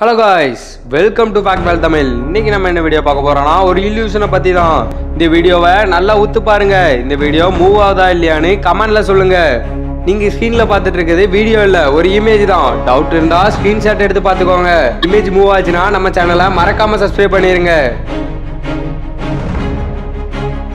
Hello guys welcome to fact வேல் தமிழ் இன்னைக்கு நம்ம என்ன வீடியோ பார்க்க போறோம்னா ஒரு இல்யூஷனை பத்தி தான் இந்த வீடியோவை நல்லா ஊத்து பாருங்க. இந்த வீடியோ மூவ் ஆகுதா இல்லையான்னு கமெண்ட்ல சொல்லுங்க. நீங்க ஸ்கிரீன்ல பார்த்துட்டு இருக்கிறது வீடியோ இல்ல ஒரு இமேஜ் தான். டவுட் இருந்தா ஸ்கிரீன்ஷாட் எடுத்து பார்த்துக்கோங்க. இமேஜ் மூவ் ஆச்சுன்னா நம்ம சேனலை மறக்காம சப்ஸ்கிரைப் பண்ணிருங்க.